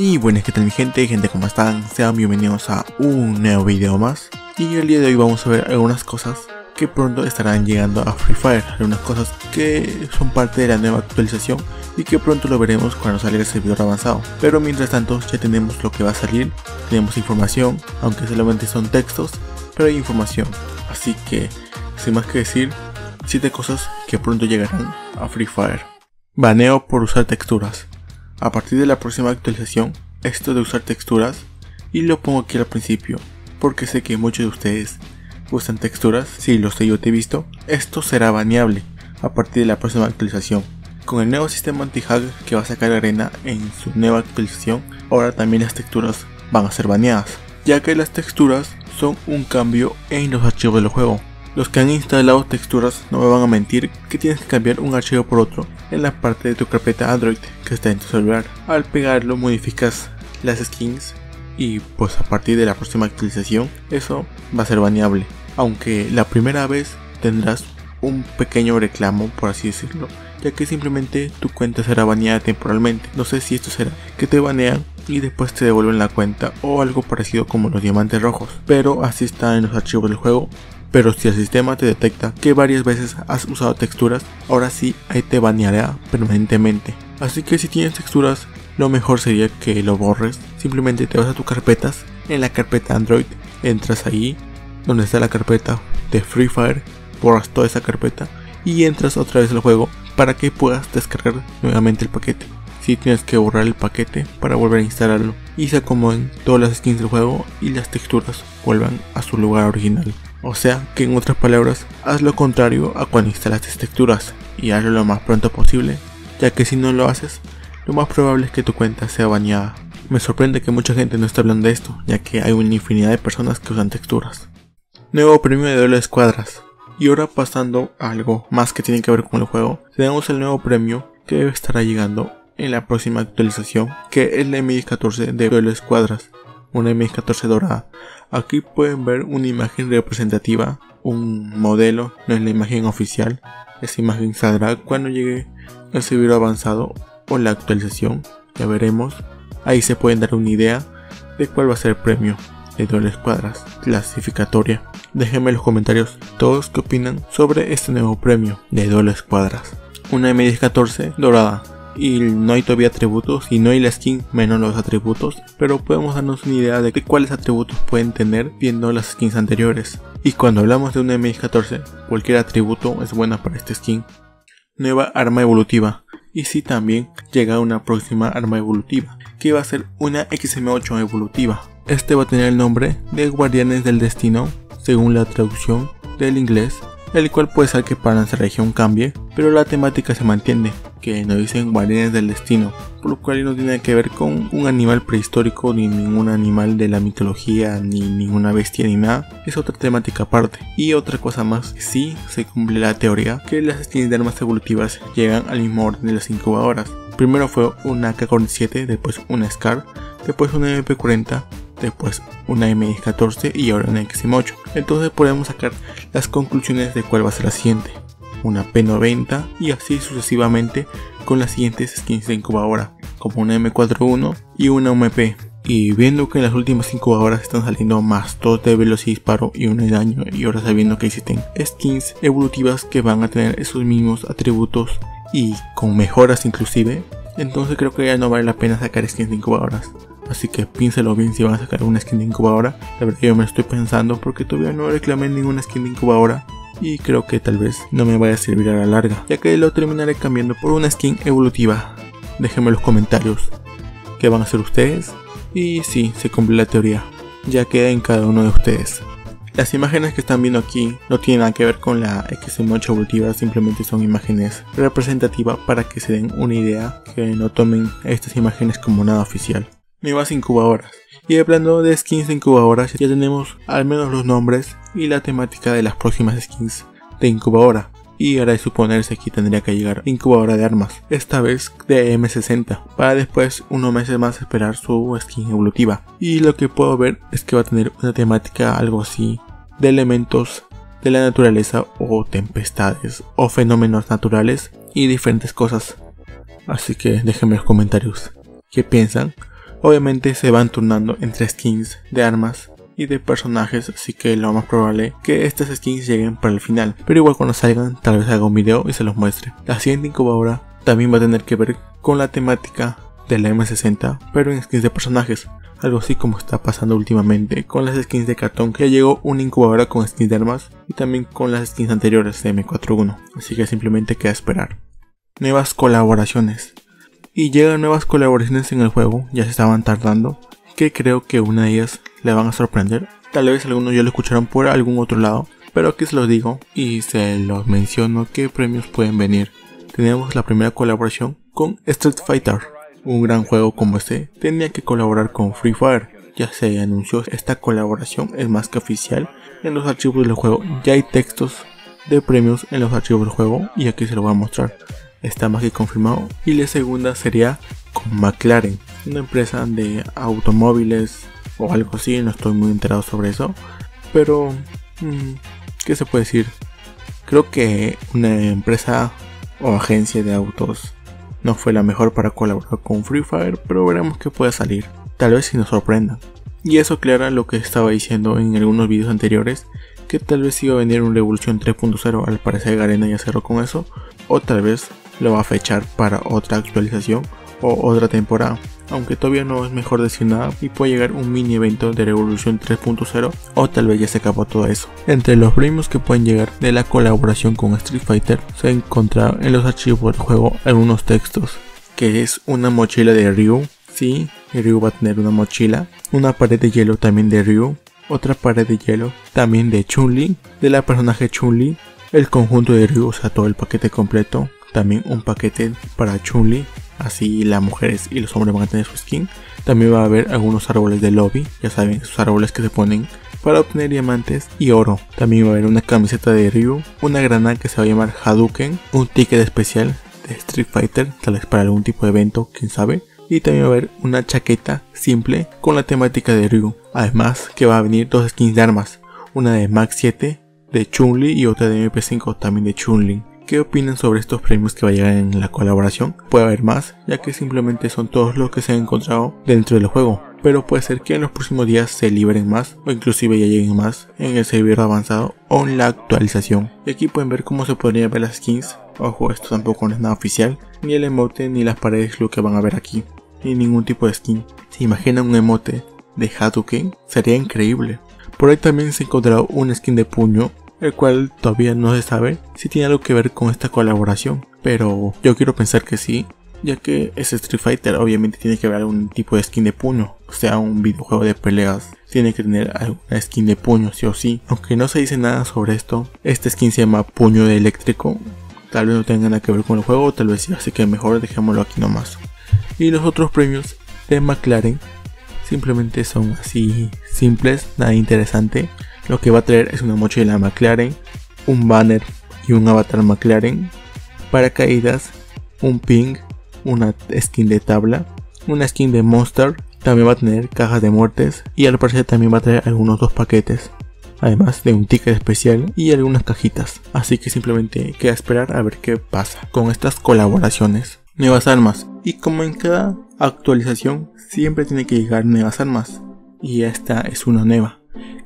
Y buenas, ¿qué tal mi gente? Gente, ¿cómo están? Sean bienvenidos a un nuevo video más. Y el día de hoy vamos a ver algunas cosas que pronto estarán llegando a Free Fire. Algunas cosas que son parte de la nueva actualización y que pronto lo veremos cuando salga el servidor avanzado. Pero mientras tanto ya tenemos lo que va a salir, tenemos información, aunque solamente son textos, pero hay información. Así que, sin más que decir, 7 cosas que pronto llegarán a Free Fire. Baneo por usar texturas a partir de la próxima actualización esto de usar texturas y lo pongo aquí al principio porque sé que muchos de ustedes usan texturas, si lo sé yo te he visto, esto será baneable a partir de la próxima actualización. Con el nuevo sistema anti-hack que va a sacar Arena en su nueva actualización, ahora también las texturas van a ser baneadas, ya que las texturas son un cambio en los archivos del juego. Los que han instalado texturas no me van a mentir que tienes que cambiar un archivo por otro en la parte de tu carpeta Android que está en tu celular. Al pegarlo modificas las skins y pues a partir de la próxima actualización eso va a ser baneable. Aunque la primera vez tendrás un pequeño reclamo por así decirlo ya que simplemente tu cuenta será baneada temporalmente. No sé si esto será que te banean y después te devuelven la cuenta o algo parecido como los diamantes rojos. Pero así está en los archivos del juego pero si el sistema te detecta que varias veces has usado texturas, ahora sí ahí te baneará permanentemente. Así que si tienes texturas, lo mejor sería que lo borres. Simplemente te vas a tus carpetas, en la carpeta Android, entras ahí, donde está la carpeta de Free Fire, borras toda esa carpeta y entras otra vez al juego para que puedas descargar nuevamente el paquete. Si tienes que borrar el paquete para volver a instalarlo y se acomoden todas las skins del juego y las texturas vuelvan a su lugar original. O sea que en otras palabras, haz lo contrario a cuando instalaste texturas y hazlo lo más pronto posible, ya que si no lo haces, lo más probable es que tu cuenta sea bañada. Me sorprende que mucha gente no esté hablando de esto, ya que hay una infinidad de personas que usan texturas. Nuevo premio de doble escuadras. Y ahora pasando a algo más que tiene que ver con el juego, tenemos el nuevo premio que estará llegando en la próxima actualización, que es la MX14 de doble escuadras una MX14 dorada. Aquí pueden ver una imagen representativa, un modelo, no es la imagen oficial. Esa imagen saldrá cuando llegue el servidor avanzado o la actualización, ya veremos. Ahí se pueden dar una idea de cuál va a ser el premio de doble escuadras clasificatoria. Déjenme en los comentarios todos qué opinan sobre este nuevo premio de doble escuadras. Una MX14 dorada y no hay todavía atributos y no hay la skin menos los atributos, pero podemos darnos una idea de cuáles atributos pueden tener viendo las skins anteriores. Y cuando hablamos de una MX14, cualquier atributo es buena para esta skin. Nueva arma evolutiva. Y si también llega una próxima arma evolutiva, que va a ser una XM8 evolutiva. Este va a tener el nombre de Guardianes del Destino, según la traducción del inglés el cual puede ser que para nuestra región cambie, pero la temática se mantiene, que nos dicen guardianes del destino, por lo cual no tiene que ver con un animal prehistórico, ni ningún animal de la mitología, ni ninguna bestia, ni nada, es otra temática aparte. Y otra cosa más, sí se cumple la teoría que las skins de armas evolutivas llegan al mismo orden de las incubadoras. Primero fue una K-47, después una SCAR, después una MP40, después una MX14 y ahora una XM8. Entonces podemos sacar las conclusiones de cuál va a ser la siguiente. Una P90 y así sucesivamente con las siguientes skins de incubadora, como una M41 y una UMP. Y viendo que en las últimas incubadoras están saliendo más 2 de velocidad disparo y una de daño, y ahora sabiendo que existen skins evolutivas que van a tener esos mismos atributos y con mejoras inclusive, entonces creo que ya no vale la pena sacar skins de incubadoras. Así que piénselo bien si van a sacar una skin de incubadora. La verdad yo me estoy pensando porque todavía no reclamé ninguna skin de incubadora. Y creo que tal vez no me vaya a servir a la larga. Ya que lo terminaré cambiando por una skin evolutiva. Déjenme en los comentarios qué van a hacer ustedes. Y si se cumple la teoría. Ya queda en cada uno de ustedes. Las imágenes que están viendo aquí no tienen nada que ver con la XM8 evolutiva, simplemente son imágenes representativas para que se den una idea, que no tomen estas imágenes como nada oficial nuevas incubadoras. Y hablando de skins de incubadoras, ya tenemos al menos los nombres y la temática de las próximas skins de incubadora. Y ahora de suponerse que tendría que llegar incubadora de armas, esta vez de M60, para después unos meses más esperar su skin evolutiva. Y lo que puedo ver es que va a tener una temática algo así de elementos de la naturaleza o tempestades o fenómenos naturales y diferentes cosas. Así que déjenme en los comentarios qué piensan Obviamente se van turnando entre skins de armas y de personajes, así que lo más probable que estas skins lleguen para el final. Pero igual cuando salgan, tal vez haga un video y se los muestre. La siguiente incubadora también va a tener que ver con la temática de la M60, pero en skins de personajes. Algo así como está pasando últimamente con las skins de cartón, que ya llegó una incubadora con skins de armas y también con las skins anteriores de M41. Así que simplemente queda esperar. Nuevas colaboraciones. Y llegan nuevas colaboraciones en el juego, ya se estaban tardando, que creo que una de ellas le van a sorprender. Tal vez algunos ya lo escucharon por algún otro lado, pero aquí se los digo y se los menciono qué premios pueden venir. Tenemos la primera colaboración con Street Fighter. Un gran juego como este tenía que colaborar con Free Fire. Ya se anunció esta colaboración, es más que oficial. En los archivos del juego ya hay textos de premios en los archivos del juego y aquí se lo voy a mostrar. Está más que confirmado. Y la segunda sería con McLaren, una empresa de automóviles o algo así, no estoy muy enterado sobre eso. Pero, mm, ¿qué se puede decir? Creo que una empresa o agencia de autos no fue la mejor para colaborar con Free Fire, pero veremos qué puede salir. Tal vez si nos sorprenda. Y eso aclara lo que estaba diciendo en algunos vídeos anteriores, que tal vez iba a venir un Revolution 3.0, al parecer Garena ya cerró con eso, o tal vez lo va a fechar para otra actualización o otra temporada aunque todavía no es mejor decir nada y puede llegar un mini evento de Revolución 3.0 o tal vez ya se acabó todo eso. Entre los premios que pueden llegar de la colaboración con Street Fighter se encontrado en los archivos del juego algunos textos, que es una mochila de Ryu, sí, Ryu va a tener una mochila, una pared de hielo también de Ryu, otra pared de hielo también de Chun-Li, de la personaje Chun-Li, el conjunto de Ryu, o sea todo el paquete completo, también un paquete para Chun-Li, así las mujeres y los hombres van a tener su skin. También va a haber algunos árboles de lobby, ya saben, esos árboles que se ponen para obtener diamantes y oro. También va a haber una camiseta de Ryu, una granada que se va a llamar Hadouken, un ticket especial de Street Fighter, tal vez para algún tipo de evento, quién sabe. Y también va a haber una chaqueta simple con la temática de Ryu. Además que va a venir dos skins de armas, una de Max 7 de Chun-Li y otra de MP5 también de Chun-Li. ¿Qué opinan sobre estos premios que va a llegar en la colaboración? Puede haber más, ya que simplemente son todos los que se han encontrado dentro del juego. Pero puede ser que en los próximos días se liberen más o inclusive ya lleguen más en el servidor avanzado o en la actualización. Y aquí pueden ver cómo se podrían ver las skins. Ojo, esto tampoco no es nada oficial. Ni el emote ni las paredes lo que van a ver aquí. Ni ningún tipo de skin. ¿Se imaginan un emote de Hadouken? Sería increíble. Por ahí también se ha encontrado un skin de puño el cual todavía no se sabe si tiene algo que ver con esta colaboración, pero yo quiero pensar que sí, ya que ese Street Fighter obviamente tiene que haber algún tipo de skin de puño, o sea, un videojuego de peleas tiene que tener alguna skin de puño, sí o sí. Aunque no se dice nada sobre esto, este skin se llama puño de eléctrico, tal vez no tenga nada que ver con el juego, tal vez sí, así que mejor dejémoslo aquí nomás. Y los otros premios de McLaren simplemente son así simples, nada interesante. Lo que va a traer es una mochila McLaren, un banner y un avatar McLaren, paracaídas, un ping, una skin de tabla, una skin de Monster, también va a tener cajas de muertes y al parecer también va a traer algunos dos paquetes, además de un ticket especial y algunas cajitas. Así que simplemente queda esperar a ver qué pasa con estas colaboraciones. Nuevas armas y como en cada actualización siempre tiene que llegar nuevas armas y esta es una nueva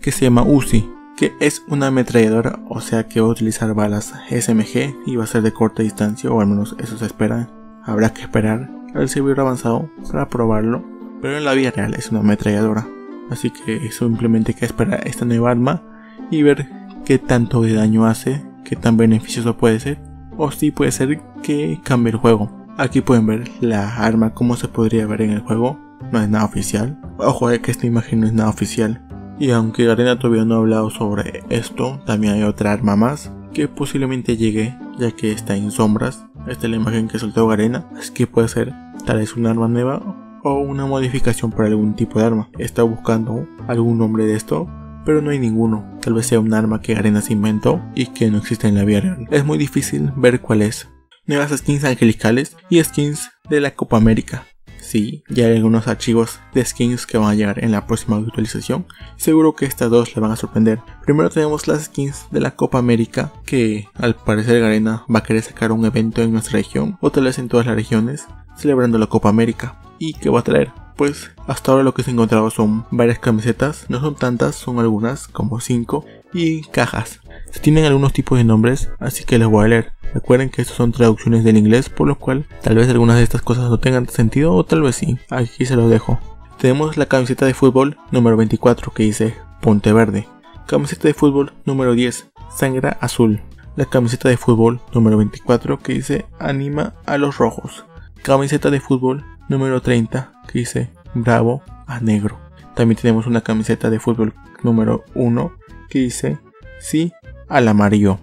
que se llama Uzi, que es una ametralladora, o sea que va a utilizar balas SMG y va a ser de corta distancia, o al menos eso se espera. Habrá que esperar al servidor avanzado para probarlo, pero en la vida real es una ametralladora. Así que simplemente hay que esperar esta nueva arma y ver qué tanto de daño hace, qué tan beneficioso puede ser, o si puede ser que cambie el juego. Aquí pueden ver la arma como se podría ver en el juego, no es nada oficial. Ojo, que esta imagen no es nada oficial, y aunque Garena todavía no ha hablado sobre esto, también hay otra arma más que posiblemente llegue ya que está en sombras. Esta es la imagen que soltó Garena, así que puede ser tal vez un arma nueva o una modificación para algún tipo de arma. Está buscando algún nombre de esto, pero no hay ninguno. Tal vez sea un arma que Garena se inventó y que no existe en la vida real. Es muy difícil ver cuál es. Nuevas skins angelicales y skins de la Copa América. Sí, ya hay algunos archivos de skins que van a llegar en la próxima actualización. Seguro que estas dos le van a sorprender. Primero tenemos las skins de la Copa América, que al parecer Garena va a querer sacar un evento en nuestra región, o tal vez en todas las regiones, celebrando la Copa América. ¿Y qué va a traer? pues hasta ahora lo que se ha encontrado son varias camisetas, no son tantas, son algunas, como 5, y cajas. Tienen algunos tipos de nombres, así que les voy a leer. Recuerden que estos son traducciones del inglés, por lo cual tal vez algunas de estas cosas no tengan sentido o tal vez sí. Aquí se los dejo. Tenemos la camiseta de fútbol número 24 que dice Ponte Verde. Camiseta de fútbol número 10, Sangra Azul. La camiseta de fútbol número 24 que dice Anima a los Rojos. Camiseta de fútbol número 30 que dice Bravo a Negro. También tenemos una camiseta de fútbol número 1 que dice Sí al amarillo.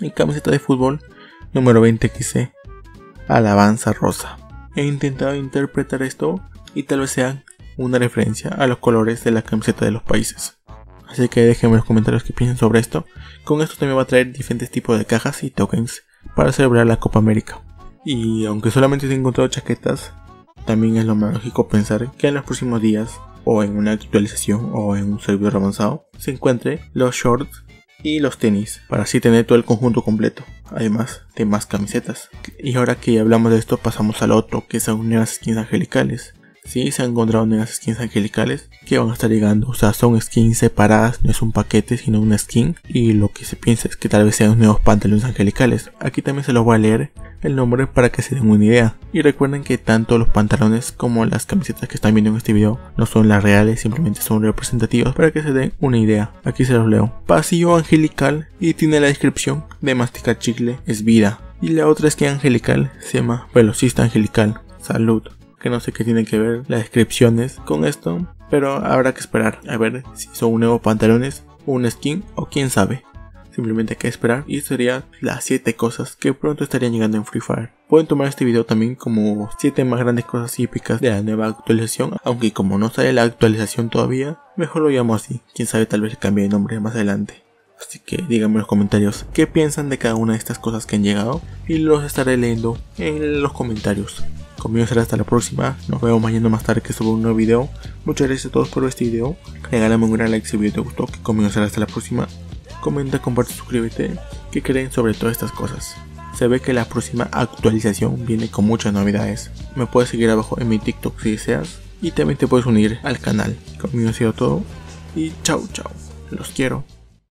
Y camiseta de fútbol número 20 que dice Alabanza Rosa. He intentado interpretar esto y tal vez sea una referencia a los colores de la camiseta de los países. Así que déjenme en los comentarios qué piensan sobre esto. Con esto también va a traer diferentes tipos de cajas y tokens para celebrar la Copa América. Y aunque solamente he encontrado chaquetas, también es lo más lógico pensar que en los próximos días, o en una actualización o en un servidor avanzado, se encuentre los shorts y los tenis, para así tener todo el conjunto completo, además de más camisetas. Y ahora que hablamos de esto, pasamos al otro, que son nuevas skins angelicales. Si se han encontrado nuevas skins angelicales que van a estar llegando. O sea, son skins separadas, no es un paquete, sino una skin. Y lo que se piensa es que tal vez sean nuevos pantalones angelicales. Aquí también se los voy a leer el nombre para que se den una idea. Y recuerden que tanto los pantalones como las camisetas que están viendo en este video no son las reales, simplemente son representativas para que se den una idea. Aquí se los leo. Pasillo angelical y tiene la descripción de masticar chicle es vida. Y la otra skin angelical se llama velocista angelical. Salud que no sé qué tienen que ver las descripciones con esto, pero habrá que esperar a ver si son nuevos pantalones, un skin o quién sabe. Simplemente hay que esperar y serían las 7 cosas que pronto estarían llegando en Free Fire. Pueden tomar este video también como 7 más grandes cosas épicas de la nueva actualización, aunque como no sale la actualización todavía, mejor lo llamo así. Quién sabe tal vez cambie de nombre más adelante. Así que díganme en los comentarios qué piensan de cada una de estas cosas que han llegado y los estaré leyendo en los comentarios. Conmigo será hasta la próxima. Nos vemos mañana más tarde que subo un nuevo video. Muchas gracias a todos por este video. Regálame un gran like si el video te gustó. Que conmigo será hasta la próxima. Comenta, comparte, suscríbete. ¿Qué creen sobre todas estas cosas? Se ve que la próxima actualización viene con muchas novedades. Me puedes seguir abajo en mi TikTok si deseas. Y también te puedes unir al canal. Conmigo ha sido todo. Y chao, chao. Los quiero.